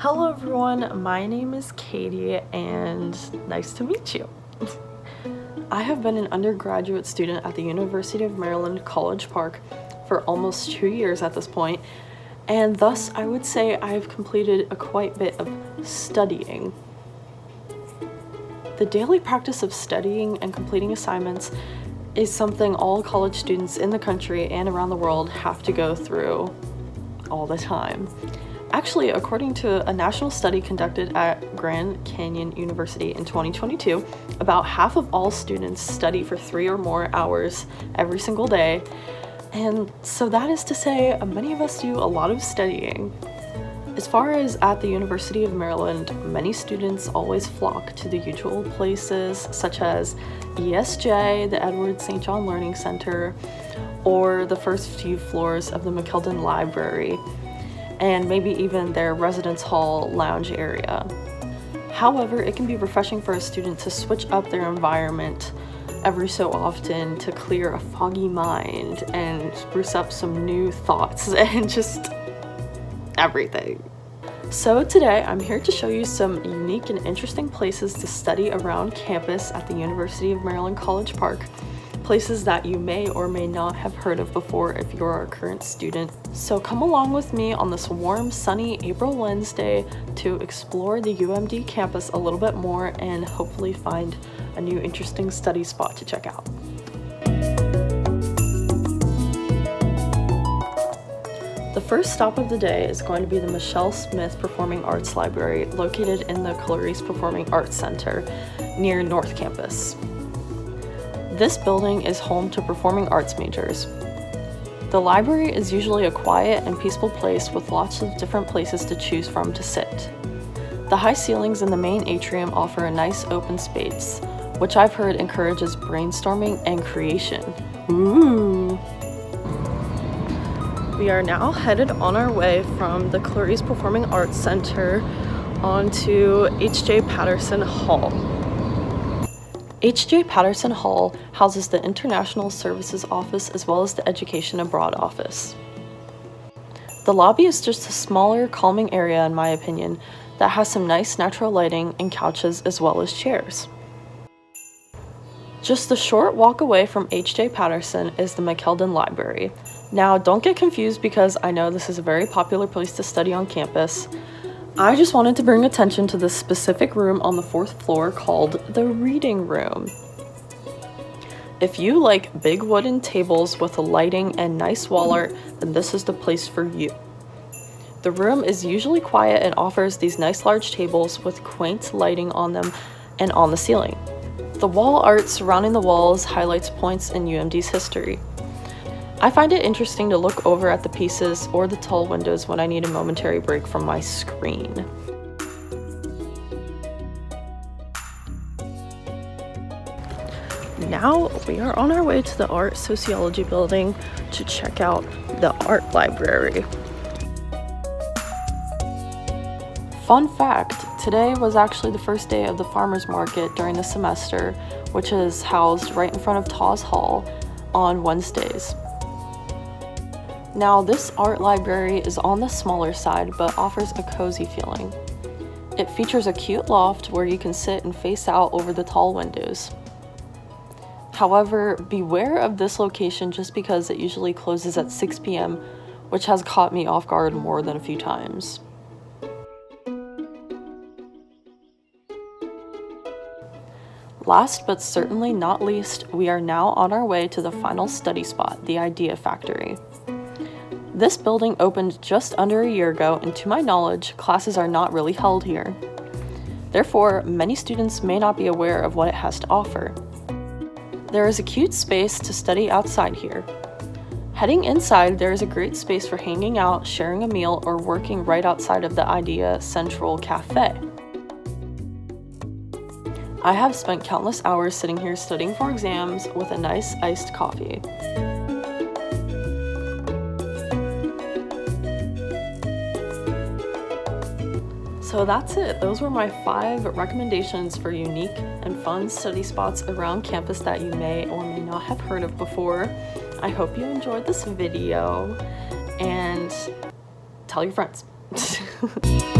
Hello everyone, my name is Katie and nice to meet you. I have been an undergraduate student at the University of Maryland College Park for almost two years at this point, and thus I would say I've completed a quite bit of studying. The daily practice of studying and completing assignments is something all college students in the country and around the world have to go through all the time. Actually, according to a national study conducted at Grand Canyon University in 2022, about half of all students study for three or more hours every single day. And so that is to say, many of us do a lot of studying. As far as at the University of Maryland, many students always flock to the usual places such as ESJ, the Edward St. John Learning Center, or the first few floors of the McKeldin Library, and maybe even their residence hall lounge area. However, it can be refreshing for a student to switch up their environment every so often to clear a foggy mind and spruce up some new thoughts and just everything. So today I'm here to show you some unique and interesting places to study around campus at the University of Maryland College Park places that you may or may not have heard of before if you're a current student. So come along with me on this warm, sunny April Wednesday to explore the UMD campus a little bit more and hopefully find a new interesting study spot to check out. The first stop of the day is going to be the Michelle Smith Performing Arts Library located in the Clarice Performing Arts Center near North Campus. This building is home to performing arts majors. The library is usually a quiet and peaceful place with lots of different places to choose from to sit. The high ceilings in the main atrium offer a nice open space, which I've heard encourages brainstorming and creation. Ooh! We are now headed on our way from the Clarice Performing Arts Center onto H.J. Patterson Hall. H.J. Patterson Hall houses the International Services Office as well as the Education Abroad Office. The lobby is just a smaller, calming area in my opinion that has some nice natural lighting and couches as well as chairs. Just a short walk away from H.J. Patterson is the McKeldin Library. Now don't get confused because I know this is a very popular place to study on campus, I just wanted to bring attention to this specific room on the fourth floor called the reading room. If you like big wooden tables with a lighting and nice wall art, then this is the place for you. The room is usually quiet and offers these nice large tables with quaint lighting on them and on the ceiling. The wall art surrounding the walls highlights points in UMD's history. I find it interesting to look over at the pieces or the tall windows when I need a momentary break from my screen. Now we are on our way to the Art Sociology building to check out the art library. Fun fact, today was actually the first day of the farmer's market during the semester, which is housed right in front of Tawes Hall on Wednesdays. Now, this art library is on the smaller side but offers a cozy feeling. It features a cute loft where you can sit and face out over the tall windows. However, beware of this location just because it usually closes at 6 p.m., which has caught me off guard more than a few times. Last but certainly not least, we are now on our way to the final study spot, the Idea Factory. This building opened just under a year ago, and to my knowledge, classes are not really held here. Therefore, many students may not be aware of what it has to offer. There is a cute space to study outside here. Heading inside, there is a great space for hanging out, sharing a meal, or working right outside of the Idea Central Cafe. I have spent countless hours sitting here studying for exams with a nice iced coffee. So that's it. Those were my five recommendations for unique and fun study spots around campus that you may or may not have heard of before. I hope you enjoyed this video and tell your friends.